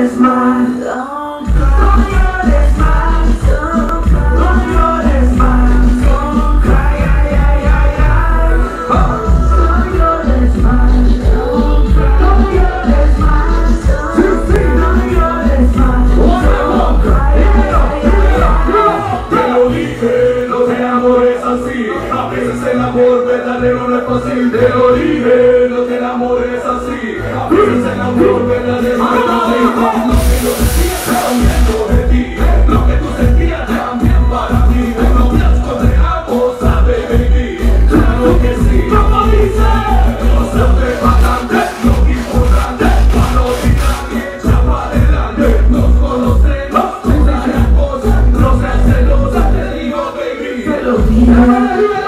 is mine. Oh, Don't cry, Don't cry. Don't cry, así. Veces el amor verdadero no es fácil Te lo dije, no te enamores así. A el amor verdadero no es fácil. Lo que yo sentía cambiando de ti. Lo que tú sentías también para mí. Un noviazgo de ambos sabe baby Claro que sí, como dice Cosas de bastante, lo importante Para olvidar y echar adelante. Nos conocemos, una gran cosa No seas celosa, te digo baby Te lo